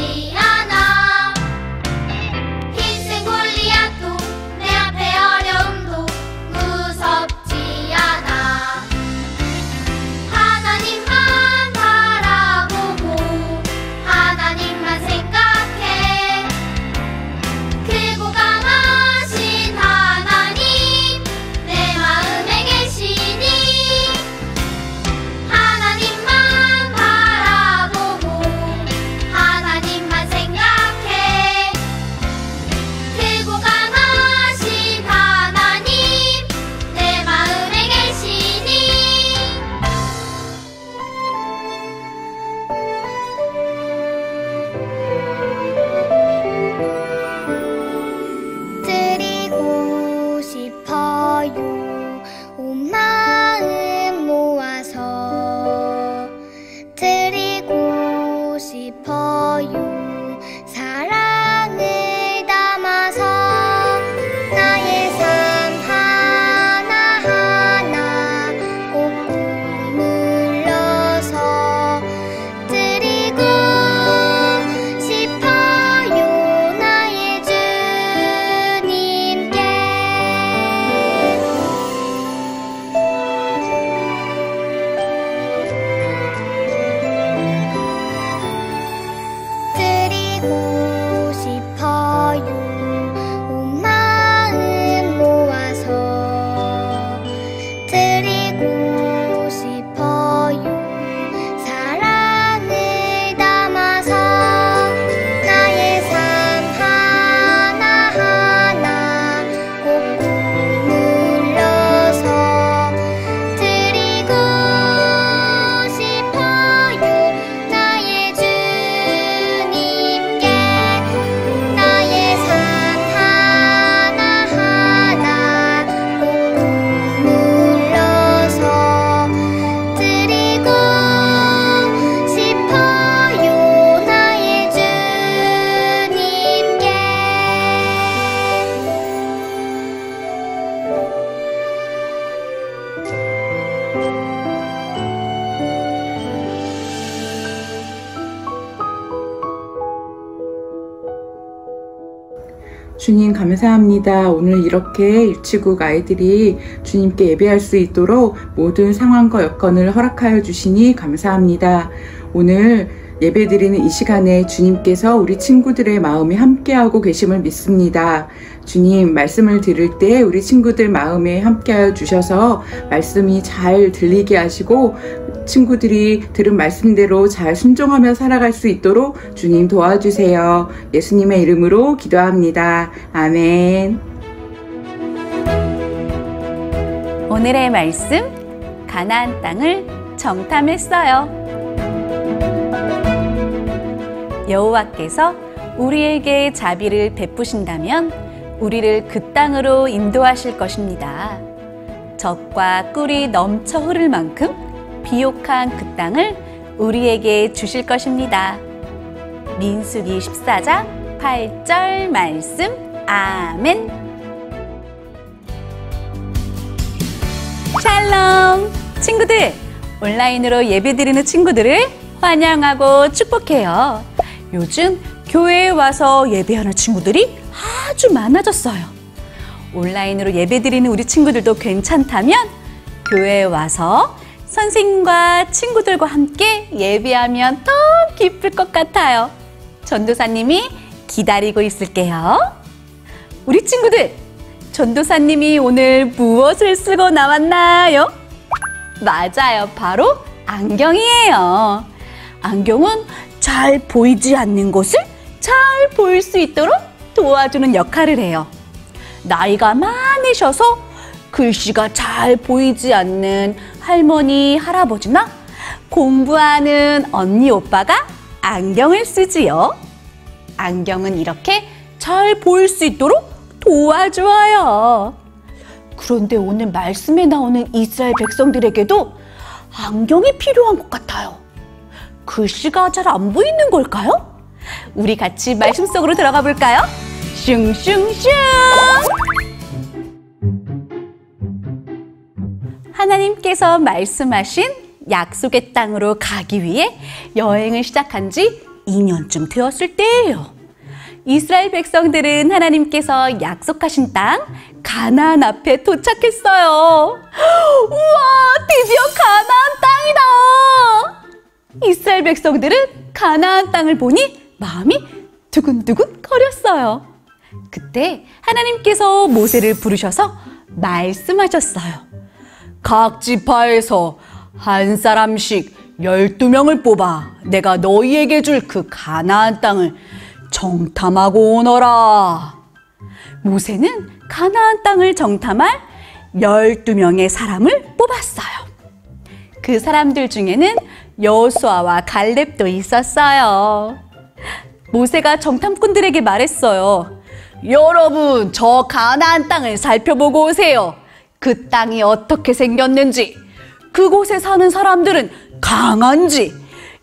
see. 주님 감사합니다. 오늘 이렇게 유치국 아이들이 주님께 예배할 수 있도록 모든 상황과 여건을 허락하여 주시니 감사합니다. 오늘 예배드리는 이 시간에 주님께서 우리 친구들의 마음에 함께하고 계심을 믿습니다. 주님, 말씀을 들을 때 우리 친구들 마음에 함께하여 주셔서 말씀이 잘 들리게 하시고 친구들이 들은 말씀대로 잘 순종하며 살아갈 수 있도록 주님 도와주세요. 예수님의 이름으로 기도합니다. 아멘. 오늘의 말씀 가나안 땅을 정탐했어요. 여호와께서 우리에게 자비를 베푸신다면 우리를 그 땅으로 인도하실 것입니다. 적과 꿀이 넘쳐 흐를 만큼 비옥한 그 땅을 우리에게 주실 것입니다. 민수기 14장 8절 말씀 아멘. 샬롬 친구들 온라인으로 예배드리는 친구들을 환영하고 축복해요. 요즘 교회에 와서 예배하는 친구들이 아주 많아졌어요. 온라인으로 예배드리는 우리 친구들도 괜찮다면 교회에 와서 선생님과 친구들과 함께 예배하면 더 기쁠 것 같아요. 전도사님이 기다리고 있을게요. 우리 친구들, 전도사님이 오늘 무엇을 쓰고 나왔나요? 맞아요. 바로 안경이에요. 안경은 잘 보이지 않는 것을 잘 보일 수 있도록 도와주는 역할을 해요. 나이가 많으셔서 글씨가 잘 보이지 않는 할머니, 할아버지나 공부하는 언니, 오빠가 안경을 쓰지요. 안경은 이렇게 잘 보일 수 있도록 도와줘요. 그런데 오늘 말씀에 나오는 이스라엘 백성들에게도 안경이 필요한 것 같아요. 글씨가 잘 안 보이는 걸까요? 우리 같이 말씀 속으로 들어가 볼까요? 슝슝슝! 하나님께서 말씀하신 약속의 땅으로 가기 위해 여행을 시작한 지 2년쯤 되었을 때예요. 이스라엘 백성들은 하나님께서 약속하신 땅 가나안 앞에 도착했어요. 우와, 드디어 가나안 땅이다. 이스라엘 백성들은 가나안 땅을 보니 마음이 두근두근 거렸어요. 그때 하나님께서 모세를 부르셔서 말씀하셨어요. 각 지파에서 한 사람씩 열두 명을 뽑아 내가 너희에게 줄 그 가나안 땅을 정탐하고 오너라. 모세는 가나안 땅을 정탐할 열두 명의 사람을 뽑았어요. 그 사람들 중에는 여수아와 갈렙도 있었어요. 모세가 정탐꾼들에게 말했어요. 여러분, 저 가나안 땅을 살펴보고 오세요. 그 땅이 어떻게 생겼는지, 그곳에 사는 사람들은 강한지,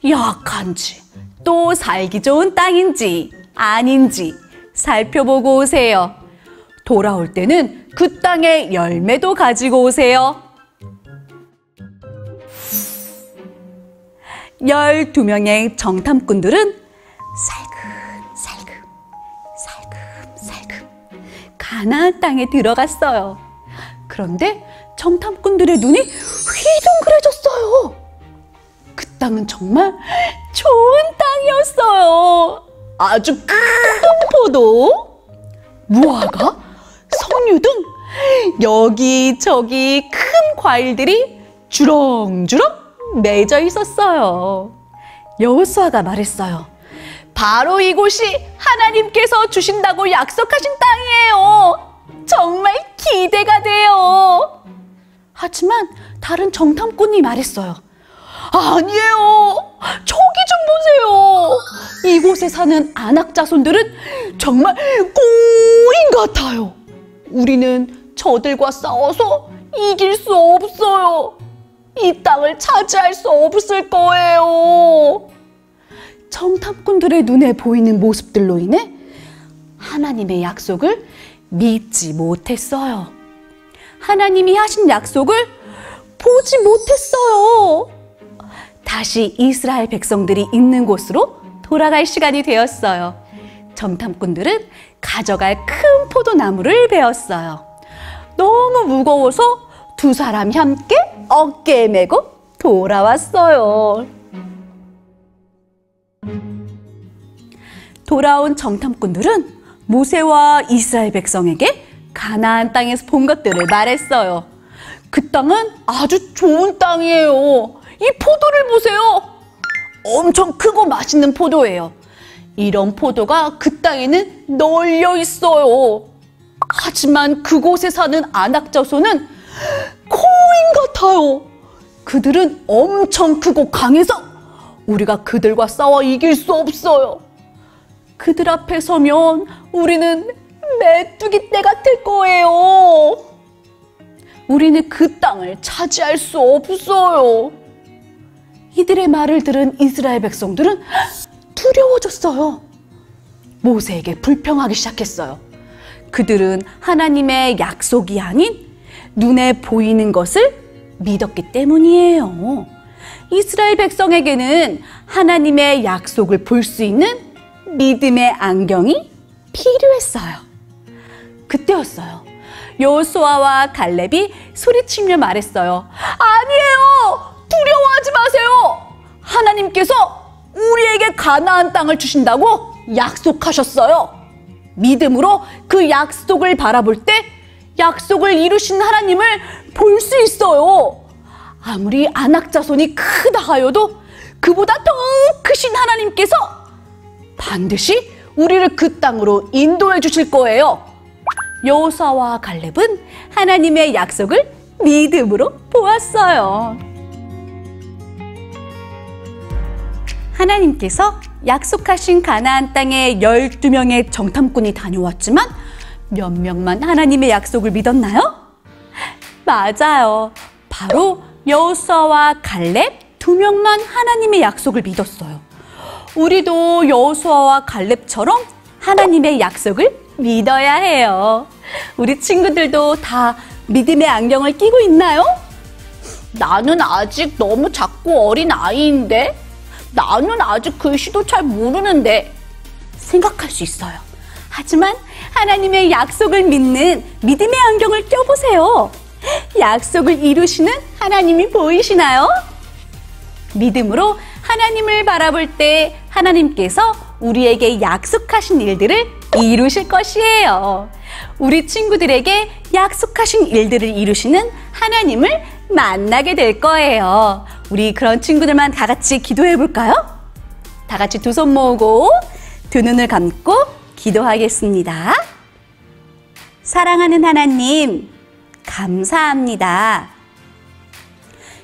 약한지, 또 살기 좋은 땅인지, 아닌지 살펴보고 오세요. 돌아올 때는 그 땅의 열매도 가지고 오세요. 12명의 정탐꾼들은 살금살금, 살금살금 가나안 땅에 들어갔어요. 그런데 정탐꾼들의 눈이 휘둥그레졌어요. 그 땅은 정말 좋은 땅이었어요. 아주 큰 포도, 무화과, 석류 등 여기저기 큰 과일들이 주렁주렁 맺어 있었어요. 여호수아가 말했어요. 바로 이곳이 하나님께서 주신다고 약속하신 땅이에요. 정말 기대가 돼요. 하지만 다른 정탐꾼이 말했어요. 아니에요. 저기 좀 보세요. 이곳에 사는 안악 자손들은 정말 고인 같아요. 우리는 저들과 싸워서 이길 수 없어요. 이 땅을 차지할 수 없을 거예요. 정탐꾼들의 눈에 보이는 모습들로 인해 하나님의 약속을 믿지 못했어요. 하나님이 하신 약속을 보지 못했어요. 다시 이스라엘 백성들이 있는 곳으로 돌아갈 시간이 되었어요. 정탐꾼들은 가져갈 큰 포도나무를 베었어요. 너무 무거워서 두 사람이 함께 어깨에 메고 돌아왔어요. 돌아온 정탐꾼들은 모세와 이스라엘 백성에게 가나안 땅에서 본 것들을 말했어요. 그 땅은 아주 좋은 땅이에요. 이 포도를 보세요. 엄청 크고 맛있는 포도예요. 이런 포도가 그 땅에는 널려 있어요. 하지만 그곳에 사는 안악자손은 같아요. 그들은 엄청 크고 강해서 우리가 그들과 싸워 이길 수 없어요. 그들 앞에 서면 우리는 메뚜기 떼 같을 거예요. 우리는 그 땅을 차지할 수 없어요. 이들의 말을 들은 이스라엘 백성들은 두려워졌어요. 모세에게 불평하기 시작했어요. 그들은 하나님의 약속이 아닌 눈에 보이는 것을 믿었기 때문이에요. 이스라엘 백성에게는 하나님의 약속을 볼 수 있는 믿음의 안경이 필요했어요. 그때였어요. 요수아와 갈렙이 소리치며 말했어요. 아니에요! 두려워하지 마세요! 하나님께서 우리에게 가나안 땅을 주신다고 약속하셨어요. 믿음으로 그 약속을 바라볼 때 약속을 이루신 하나님을 볼 수 있어요. 아무리 안악자손이 크다 하여도 그보다 더 크신 하나님께서 반드시 우리를 그 땅으로 인도해 주실 거예요. 여호사와 갈렙은 하나님의 약속을 믿음으로 보았어요. 하나님께서 약속하신 가나안 땅에 12명의 정탐꾼이 다녀왔지만 몇 명만 하나님의 약속을 믿었나요? 맞아요. 바로 여호수아와 갈렙 두 명만 하나님의 약속을 믿었어요. 우리도 여호수아와 갈렙처럼 하나님의 약속을 믿어야 해요. 우리 친구들도 다 믿음의 안경을 끼고 있나요? 나는 아직 너무 작고 어린 아이인데 나는 아직 글씨도 잘 모르는데 생각할 수 있어요. 하지만 하나님의 약속을 믿는 믿음의 안경을 껴보세요. 약속을 이루시는 하나님이 보이시나요? 믿음으로 하나님을 바라볼 때 하나님께서 우리에게 약속하신 일들을 이루실 것이에요. 우리 친구들에게 약속하신 일들을 이루시는 하나님을 만나게 될 거예요. 우리 그런 친구들만 다 같이 기도해 볼까요? 다 같이 두 손 모으고 두 눈을 감고 기도하겠습니다. 사랑하는 하나님, 감사합니다.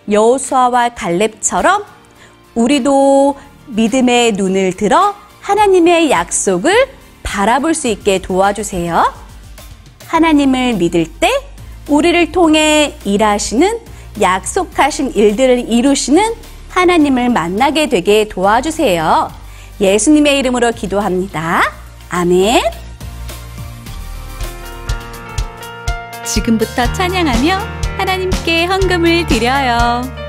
여호수아와 갈렙처럼 우리도 믿음의 눈을 들어 하나님의 약속을 바라볼 수 있게 도와주세요. 하나님을 믿을 때 우리를 통해 일하시는 약속하신 일들을 이루시는 하나님을 만나게 되게 도와주세요. 예수님의 이름으로 기도합니다. 아멘. 지금부터 찬양하며 하나님께 헌금을 드려요.